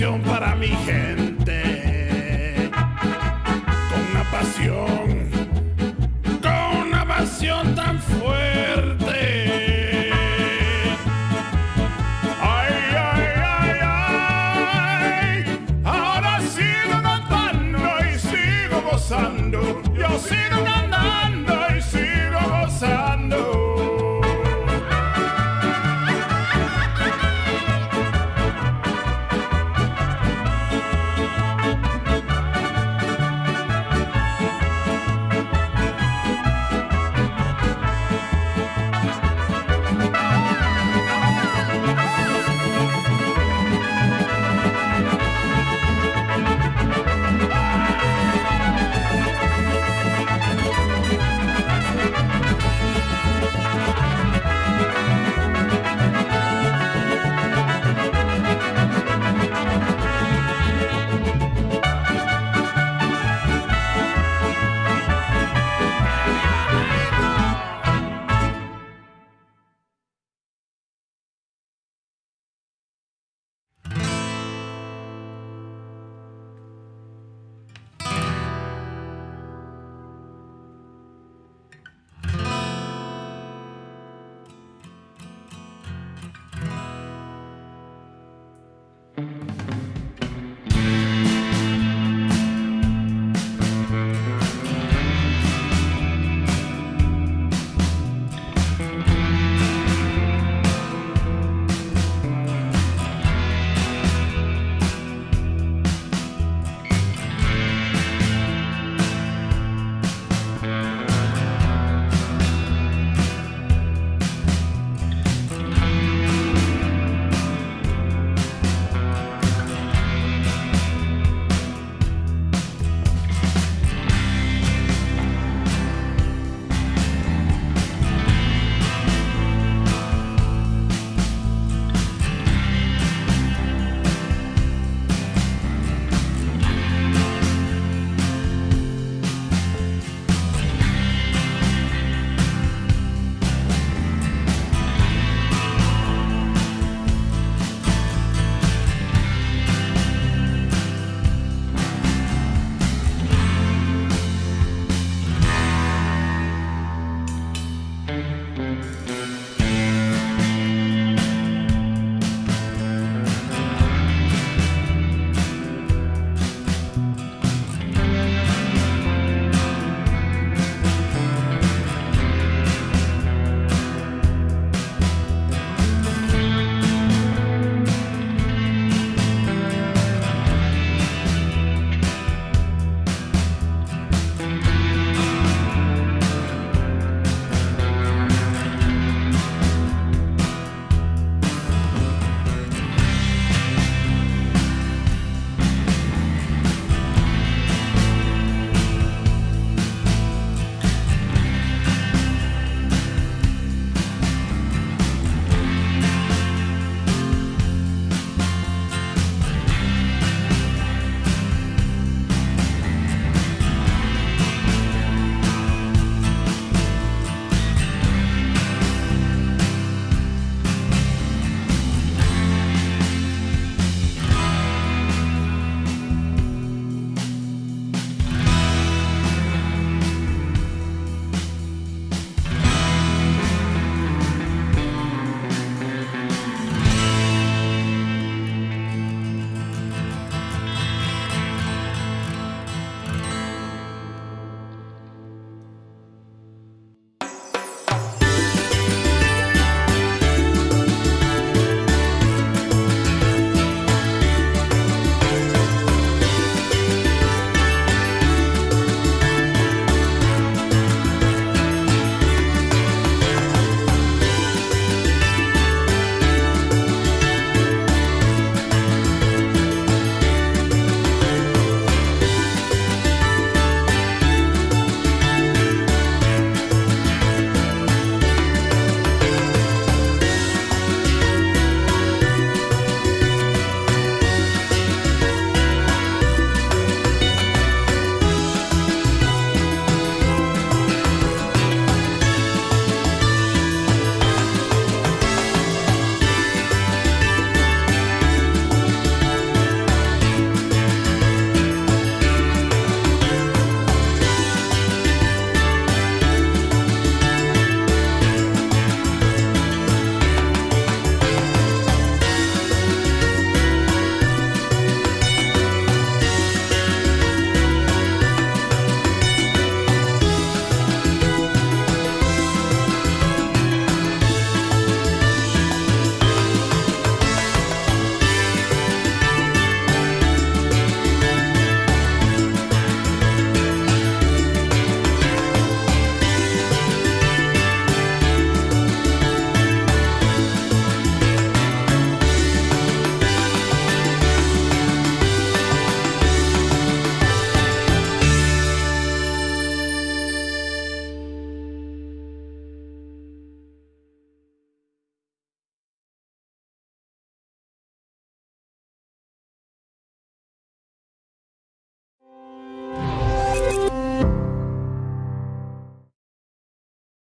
canción para mi gente.